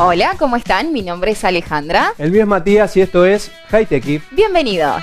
Hola, ¿cómo están? Mi nombre es Alejandra. El mío es Matías y esto es Hightech. Bienvenidos.